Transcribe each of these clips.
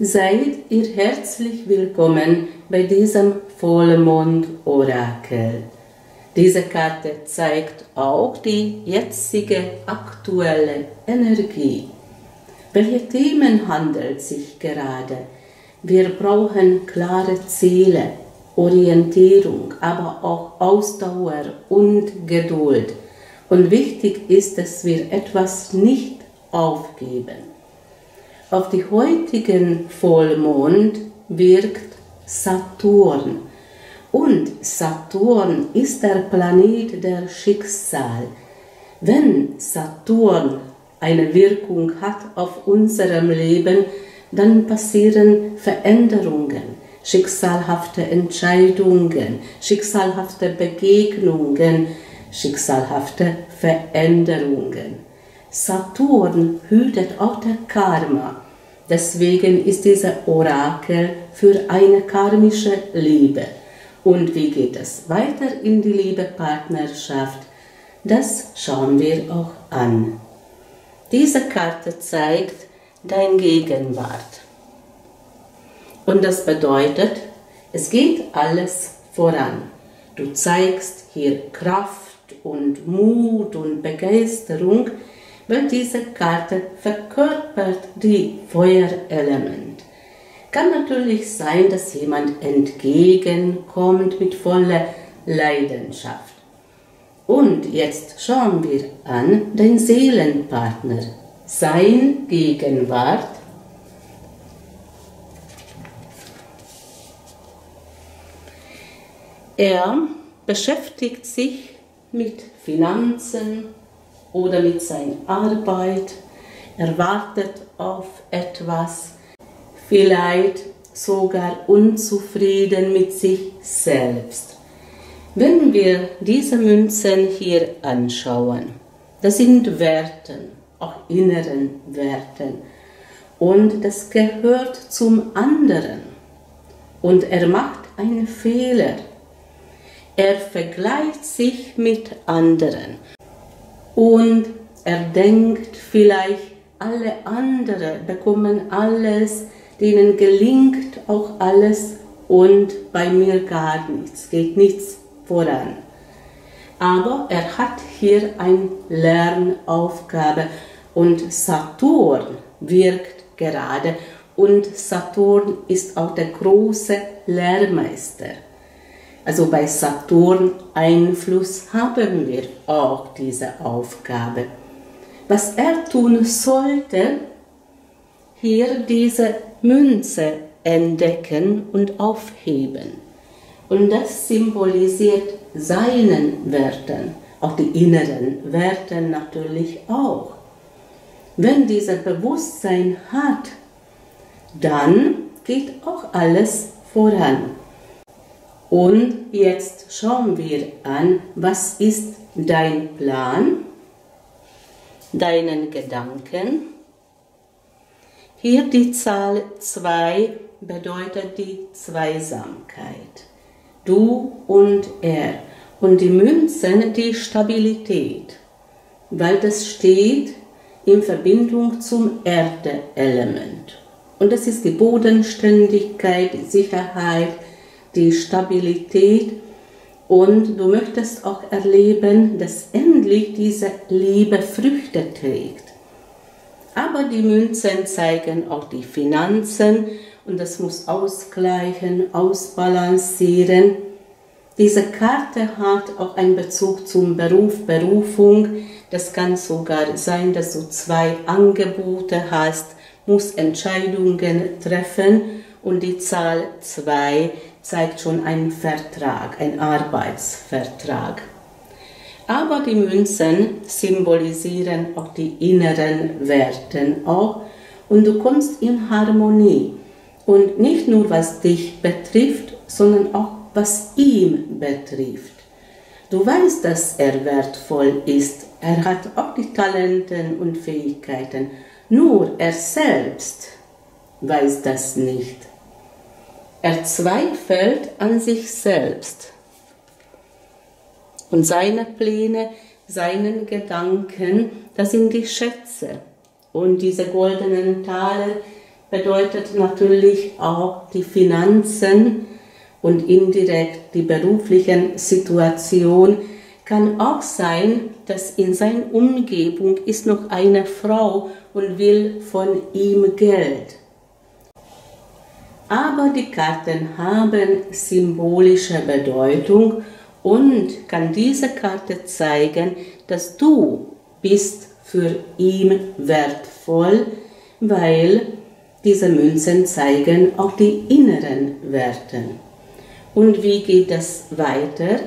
Seid ihr herzlich willkommen bei diesem Vollmond-Orakel. Diese Karte zeigt auch die jetzige aktuelle Energie. Welche Themen handelt sich gerade? Wir brauchen klare Ziele, Orientierung, aber auch Ausdauer und Geduld. Und wichtig ist, dass wir etwas nicht aufgeben. Auf die heutigen Vollmond wirkt Saturn. Und Saturn ist der Planet der Schicksal. Wenn Saturn eine Wirkung hat auf unserem Leben, dann passieren Veränderungen, schicksalhafte Entscheidungen, schicksalhafte Begegnungen, schicksalhafte Veränderungen. Saturn hütet auch der Karma. Deswegen ist dieser Orakel für eine karmische Liebe. Und wie geht es weiter in die Liebepartnerschaft? Das schauen wir auch an. Diese Karte zeigt dein Gegenwart. Und das bedeutet, es geht alles voran. Du zeigst hier Kraft und Mut und Begeisterung, weil diese Karte verkörpert die Feuerelement. Kann natürlich sein, dass jemand entgegenkommt mit voller Leidenschaft. Und jetzt schauen wir an den Seelenpartner, sein Gegenwart. Er beschäftigt sich mit Finanzen, oder mit seiner Arbeit, er wartet auf etwas, vielleicht sogar unzufrieden mit sich selbst. Wenn wir diese Münzen hier anschauen, das sind Werten, auch inneren Werten, und das gehört zum anderen. Und er macht einen Fehler. Er vergleicht sich mit anderen und er denkt vielleicht, alle anderen bekommen alles, denen gelingt auch alles und bei mir gar nichts, geht nichts voran. Aber er hat hier eine Lernaufgabe und Saturn wirkt gerade und Saturn ist auch der große Lehrmeister. Also bei Saturn Einfluss haben wir auch diese Aufgabe. Was er tun sollte, hier diese Münze entdecken und aufheben. Und das symbolisiert seinen Werten, auch die inneren Werte natürlich auch. Wenn dieser Bewusstsein hat, dann geht auch alles voran. Und jetzt schauen wir an, was ist dein Plan, deinen Gedanken. Hier die Zahl 2 bedeutet die Zweisamkeit. Du und er. Und die Münzen die Stabilität, weil das steht in Verbindung zum Erdeelement. Und das ist die Bodenständigkeit, Sicherheit, die Stabilität und du möchtest auch erleben, dass endlich diese Liebe Früchte trägt. Aber die Münzen zeigen auch die Finanzen und das muss ausgleichen, ausbalancieren. Diese Karte hat auch einen Bezug zum Beruf, Berufung. Das kann sogar sein, dass du zwei Angebote hast, musst Entscheidungen treffen und die Zahl 2 zeigt schon einen Vertrag, einen Arbeitsvertrag. Aber die Münzen symbolisieren auch die inneren Werten auch und du kommst in Harmonie. Und nicht nur was dich betrifft, sondern auch was ihm betrifft. Du weißt, dass er wertvoll ist. Er hat auch die Talente und Fähigkeiten. Nur er selbst weiß das nicht. Er zweifelt an sich selbst und seine Pläne, seinen Gedanken, das sind die Schätze. Und diese goldenen Taler bedeutet natürlich auch die Finanzen und indirekt die beruflichen Situation. Kann auch sein, dass in seiner Umgebung ist noch eine Frau und will von ihm Geld. Aber die Karten haben symbolische Bedeutung und kann diese Karte zeigen, dass du bist für ihn wertvoll, weil diese Münzen zeigen auch die inneren Werte. Und wie geht das weiter?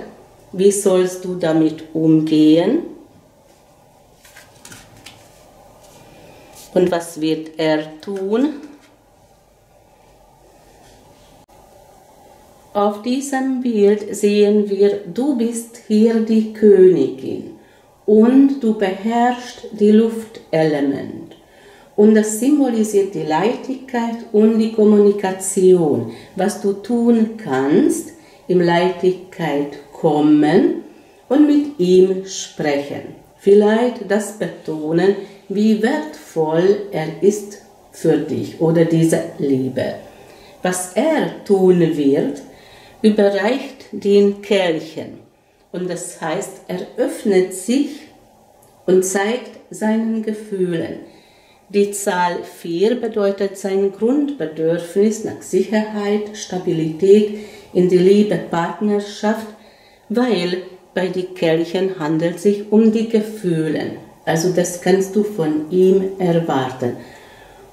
Wie sollst du damit umgehen? Und was wird er tun? Auf diesem Bild sehen wir, du bist hier die Königin und du beherrschst die Luftelement. Und das symbolisiert die Leichtigkeit und die Kommunikation. Was du tun kannst, im Leichtigkeit kommen und mit ihm sprechen. Vielleicht das betonen, wie wertvoll er ist für dich oder diese Liebe. Was er tun wird, überreicht den Kelchen. Und das heißt, er öffnet sich und zeigt seinen Gefühlen. Die Zahl 4 bedeutet sein Grundbedürfnis nach Sicherheit, Stabilität in die Liebe, Partnerschaft, weil bei den Kelchen handelt sich um die Gefühle. Also das kannst du von ihm erwarten.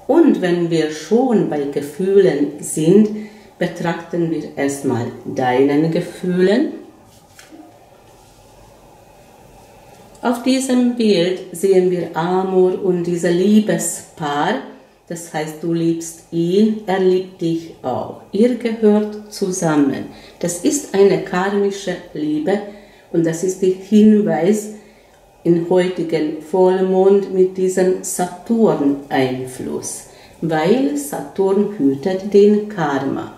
Und wenn wir schon bei Gefühlen sind, betrachten wir erstmal deinen Gefühlen. Auf diesem Bild sehen wir Amor und dieser Liebespaar. Das heißt, du liebst ihn, er liebt dich auch. Ihr gehört zusammen. Das ist eine karmische Liebe und das ist der Hinweis im heutigen Vollmond mit diesem Saturn-Einfluss, weil Saturn hütet den Karma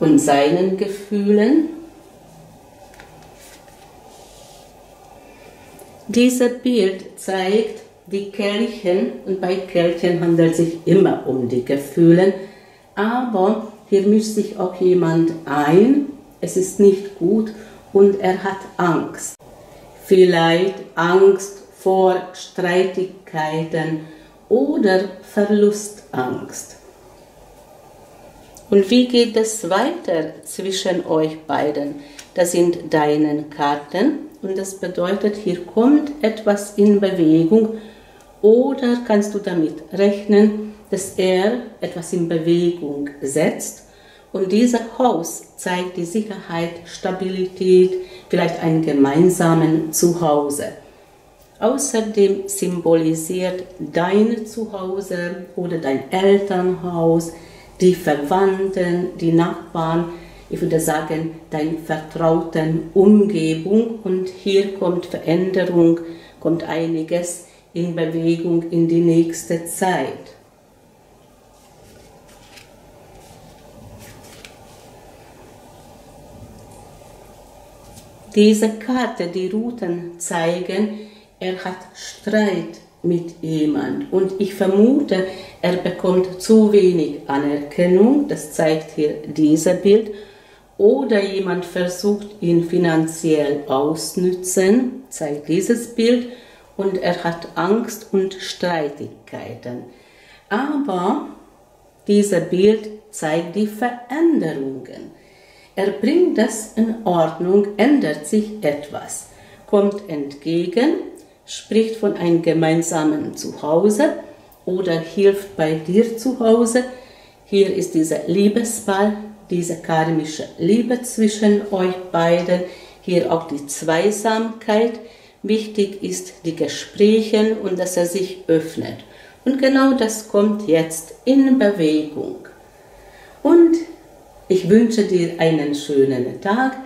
und seinen Gefühlen. Dieses Bild zeigt die Kelchen und bei Kelchen handelt es sich immer um die Gefühle, aber hier mischt sich auch jemand ein, es ist nicht gut und er hat Angst. Vielleicht Angst vor Streitigkeiten oder Verlustangst. Und wie geht es weiter zwischen euch beiden? Das sind deine Karten und das bedeutet, hier kommt etwas in Bewegung oder kannst du damit rechnen, dass er etwas in Bewegung setzt und dieses Haus zeigt die Sicherheit, Stabilität, vielleicht ein gemeinsames Zuhause. Außerdem symbolisiert dein Zuhause oder dein Elternhaus die Verwandten, die Nachbarn, ich würde sagen, deine vertrauten Umgebung. Und hier kommt Veränderung, kommt einiges in Bewegung in die nächste Zeit. Diese Karte, die Routen zeigen, er hat Streit mit jemand. Und ich vermute, er bekommt zu wenig Anerkennung, das zeigt hier dieses Bild, oder jemand versucht ihn finanziell ausnützen, zeigt dieses Bild, und er hat Angst und Streitigkeiten. Aber dieses Bild zeigt die Veränderungen. Er bringt das in Ordnung, ändert sich etwas, kommt entgegen spricht von einem gemeinsamen Zuhause oder hilft bei dir zu Hause. Hier ist dieser Liebesball, diese karmische Liebe zwischen euch beiden. Hier auch die Zweisamkeit. Wichtig ist die Gespräche und dass er sich öffnet. Und genau das kommt jetzt in Bewegung. Und ich wünsche dir einen schönen Tag,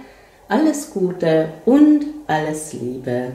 alles Gute und alles Liebe.